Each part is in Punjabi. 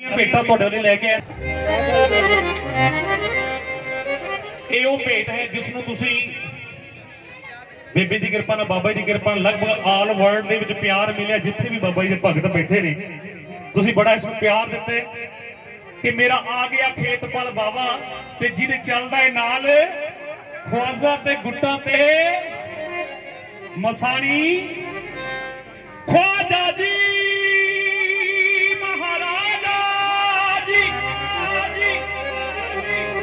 ਭੇਟਾਂ ਤੁਹਾਡੇ ਲਈ ਲੈ ਕੇ ਆਏ ਇਹ ਉਹ ਭੇਟ ਹੈ ਜਿਸ ਨੂੰ ਤੁਸੀਂ ਬੇਬੇ ਦੀ ਕਿਰਪਾ ਨਾਲ, ਬਾਬਾ ਜੀ ਦੀ ਕਿਰਪਾ ਨਾਲ ਲਗਭਗ ਆਲ ਵਰਲਡ ਦੇ ਵਿੱਚ ਪਿਆਰ ਮਿਲਿਆ, ਜਿੱਥੇ ਵੀ ਬਾਬਾ ਜੀ ਦੇ ਭਗਤ ਬੈਠੇ ਨੇ। ਤੁਸੀਂ ਬੜਾ ਇਸ ਨੂੰ ਪਿਆਰ ਦਿੱਤੇ ਕਿ ਮੇਰਾ ਆ ਗਿਆ ਖੇਤਪਾਲ ਬਾਬਾ ਤੇ ਜਿਹਦੇ ਚੱਲਦਾ ਹੈ ਨਾਲ ਖਵਾਜ਼ਾ ਤੇ ਗੁੱਟਾਂ ਤੇ ਮਸਾਣੀ ਖਵਾਜਾ ਜੀ।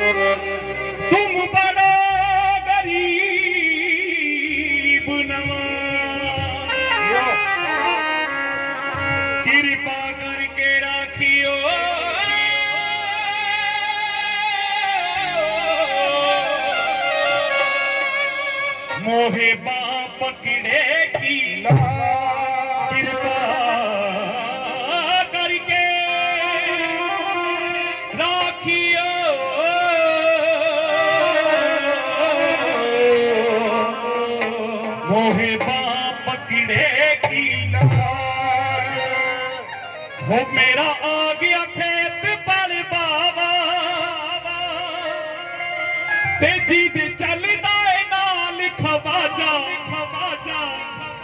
तूं परी कृपा करियो मोह बाप किड़े ला ਹੋ ਮੇਰਾ ਆ ਗਿਆ ਖੇਤ ਪਰ ਬਾਵਾ। ਤੇ ਜੀ ਦੇ ਚੱਲਦਾ ਏ ਨਾਲ ਖਵਾਜਾ ਖਵਾਜਾ।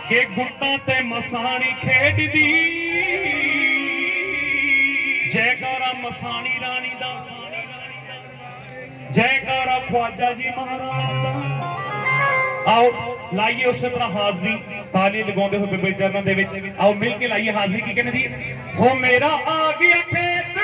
ਕਿ ਗੁੱਟਾਂ ਤੇ ਮਸਾਣੀ ਖੇਡਦੀ। ਜੈਕਾਰਾ ਮਸਾਣੀ ਰਾਣੀ ਦਾ। ਜੈਕਾਰਾ ਖਵਾਜਾ ਜੀ ਮਹਾਰਾਜ ਦਾ। ਆਓ, ਲਾਈਏ ਉਸੇ ਤਰ੍ਹਾਂ ਹਾਜ਼ਰੀ ਤਾਲੀ ਲਗਾਉਂਦੇ ਹੋਏ ਬੇਬੇ ਚਰਨਾਂ ਦੇ ਵਿੱਚ। ਆਓ, ਮਿਲ ਕੇ ਲਾਈਏ ਹਾਜ਼ਰੀ, ਕੀ ਕਹਿੰਦੇ ਜੀ? ਹੋ ਮੇਰਾ ਆ ਗਿਆ ਖੇਤ।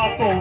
my soul.